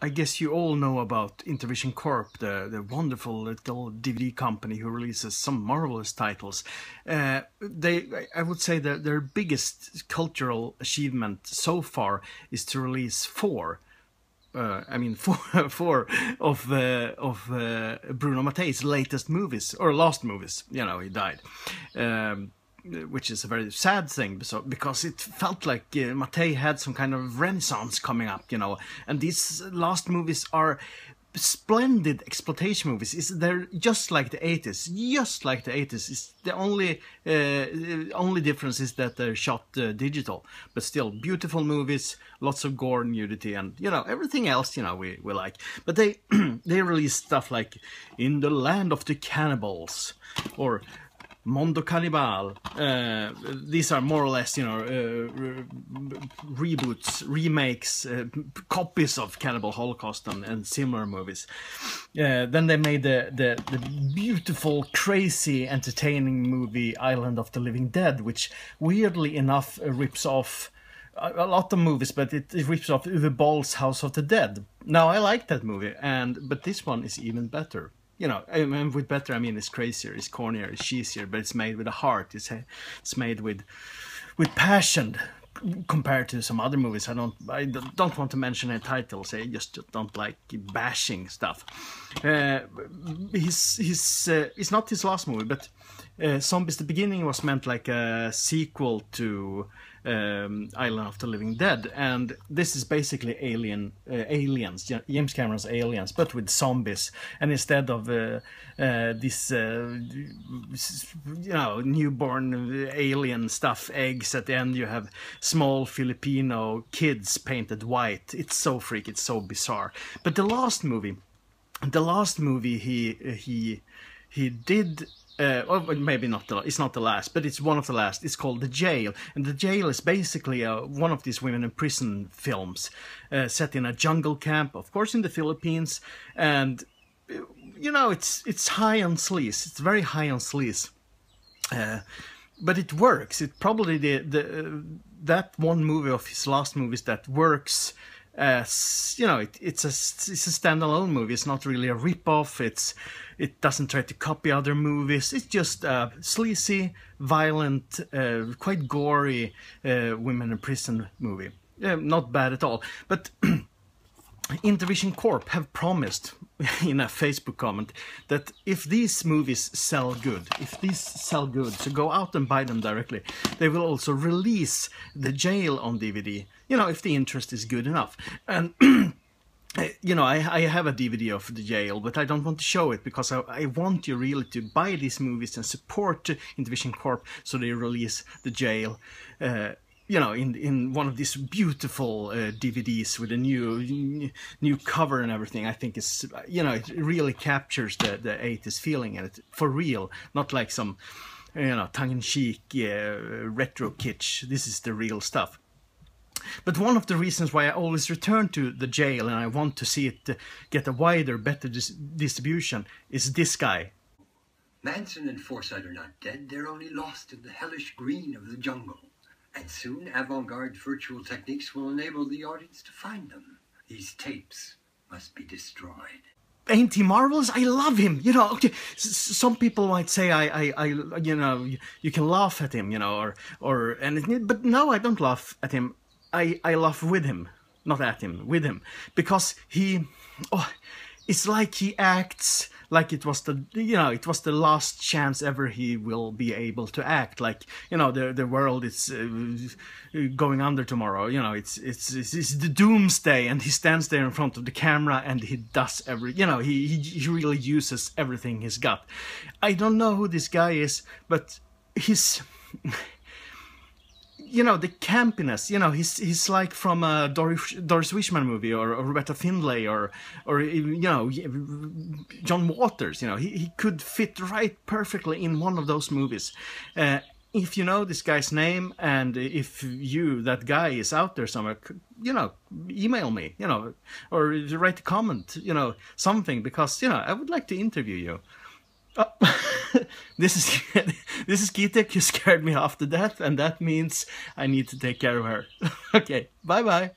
I guess you all know about Intervision Corp, the, the wonderful little DVD company who releases some marvelous titles. Uh, they, I would say that their biggest cultural achievement so far is to release four. Uh, I mean, four, four of uh, of uh, Bruno Mattei's latest movies or last movies. You know, he died. Um, which is a very sad thing because it felt like uh, Mattei had some kind of renaissance coming up, you know. And these last movies are splendid exploitation movies. Is they're just like the 80s, just like the 80s. It's the only uh, only difference is that they're shot uh, digital, but still beautiful movies, lots of gore, nudity, and you know everything else. You know we, we like. But they they release stuff like In the Land of the Cannibals or Mondo Cannibal. Uh, these are more or less, you know, uh, re reboots, remakes, uh, copies of Cannibal Holocaust and, and similar movies. Uh, then they made the, the, the beautiful, crazy, entertaining movie Island of the Living Dead, which weirdly enough uh, rips off a lot of movies, but it, it rips off Uwe Boll's House of the Dead. Now I like that movie, and but this one is even better you know, with better I mean it's crazier, it's cornier, it's cheesier, but it's made with a heart. It's it's made with with passion compared to some other movies. I don't I don't want to mention any titles. I just don't like bashing stuff. Uh, his his uh, it's not his last movie, but uh, Zombies: The Beginning was meant like a sequel to um, Island of the Living Dead, and this is basically Alien, uh, Aliens, James Cameron's Aliens, but with zombies. And instead of uh, uh, this, uh, you know, newborn alien stuff, eggs at the end, you have small Filipino kids painted white. It's so freaky, it's so bizarre. But the last movie, the last movie he he he did uh, maybe not the it's not the last, but it's one of the last. It's called The Jail, and The Jail is basically uh, one of these women in prison films, uh, set in a jungle camp, of course in the Philippines, and you know it's it's high on sleaze. It's very high on sleaze, uh, but it works. It probably the the that one movie of his last movies that works as you know, it, it's a it's a standalone movie. It's not really a rip-off. It's it doesn't try to copy other movies. It's just a sleazy, violent, uh, quite gory uh, women in prison movie. Uh, not bad at all. But Intervision Corp have promised in a Facebook comment that if these movies sell good, if these sell good, so go out and buy them directly, they will also release The Jail on DVD, you know, if the interest is good enough. And you know, I, I have a DVD of The Jail, but I don't want to show it because I, I want you really to buy these movies and support Intervision Corp so they release The Jail. Uh, you know, in in one of these beautiful uh, DVDs with a new new cover and everything, I think is you know it really captures the the 80s feeling and it for real, not like some you know tongue-in-cheek uh, retro kitsch. This is the real stuff. But one of the reasons why I always return to the jail and I want to see it uh, get a wider, better dis distribution is this guy. Manson and Forsythe are not dead, they're only lost in the hellish green of the jungle. And soon, avant-garde virtual techniques will enable the audience to find them. These tapes must be destroyed. Ain't he marvelous? I love him. You know, okay, some people might say I, I, I, you know, you, can laugh at him, you know, or, or, and, but no, I don't laugh at him. I, I laugh with him, not at him, with him, because he, oh, it's like he acts like it was the you know it was the last chance ever he will be able to act. Like you know the the world is uh, going under tomorrow. You know it's, it's it's it's the doomsday and he stands there in front of the camera and he does every you know he he really uses everything he's got. I don't know who this guy is but he's you know the campiness you know he's he's like from a Doris, Doris Wishman movie or, or Roberta Findlay or or you know John Waters you know he, he could fit right perfectly in one of those movies uh, if you know this guy's name and if you that guy is out there somewhere you know email me you know or write a comment you know something because you know I would like to interview you Oh. this is this is Kitek. You scared me half to death, and that means I need to take care of her. okay, bye bye.